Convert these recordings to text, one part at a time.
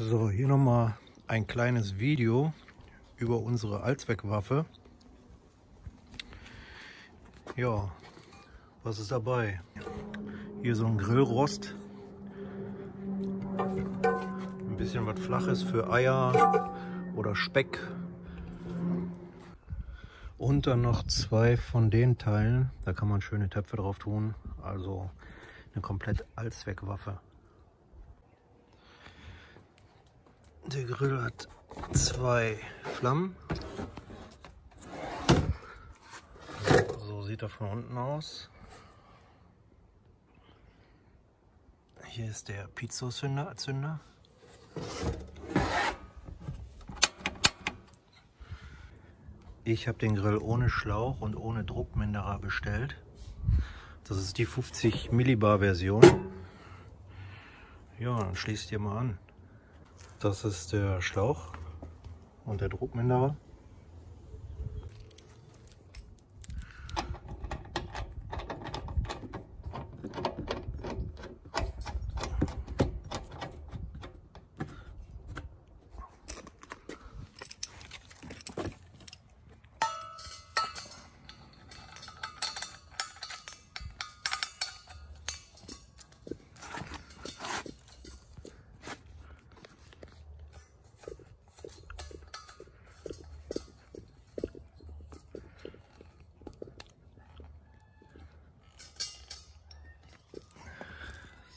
So, hier nochmal ein kleines Video über unsere Allzweckwaffe. Ja, was ist dabei? Hier so ein Grillrost. Ein bisschen was Flaches für Eier oder Speck. Und dann noch zwei von den Teilen. Da kann man schöne Töpfe drauf tun. Also eine komplett Allzweckwaffe. Der Grill hat zwei Flammen. So sieht er von unten aus. Hier ist der Pizzozünder. Zünder. Ich habe den Grill ohne Schlauch und ohne Druckminderer bestellt. Das ist die 50 Millibar Version. Ja, dann schließt ihr mal an. Das ist der Schlauch und der Druckminderer.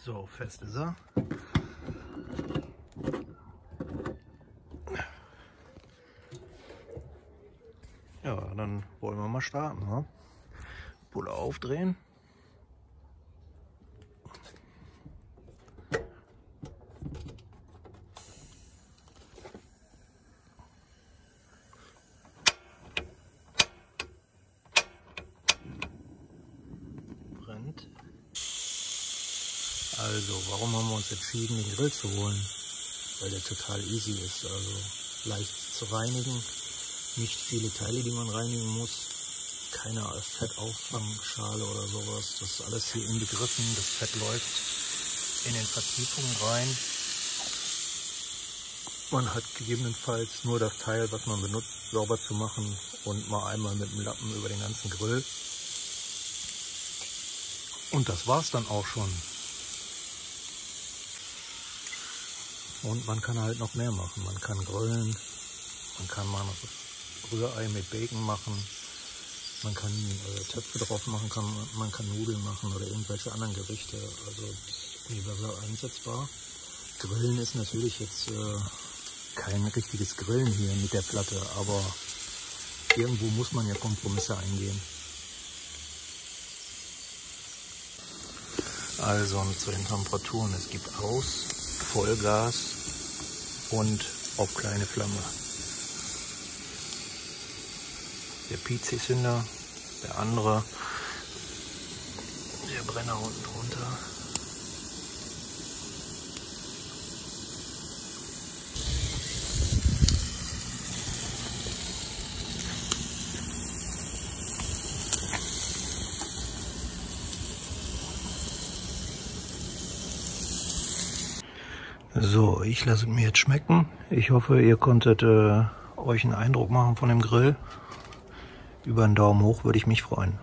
So, fest ist er. Ja, dann wollen wir mal starten. Ne? Pulle aufdrehen. Brennt. Also, warum haben wir uns entschieden, den Grill zu holen? Weil der total easy ist, also leicht zu reinigen, nicht viele Teile, die man reinigen muss, keine Fettauffangschale oder sowas, das ist alles hier inbegriffen, das Fett läuft in den Vertiefungen rein. Man hat gegebenenfalls nur das Teil, was man benutzt, sauber zu machen und mal einmal mit dem Lappen über den ganzen Grill. Und das war's dann auch schon. Und man kann halt noch mehr machen. Man kann grillen, man kann mal noch Rührei mit Bacon machen, man kann äh, Töpfe drauf machen, kann, man kann Nudeln machen oder irgendwelche anderen Gerichte. Also universal einsetzbar. Grillen ist natürlich jetzt äh, kein richtiges Grillen hier mit der Platte, aber irgendwo muss man ja Kompromisse eingehen. Also zu den Temperaturen. Es gibt aus, Vollgas und auf kleine Flamme. Der PC-Zünder, der andere, der Brenner unten drunter. So, ich lasse mir jetzt schmecken. Ich hoffe, ihr konntet äh, euch einen Eindruck machen von dem Grill. Über einen Daumen hoch würde ich mich freuen.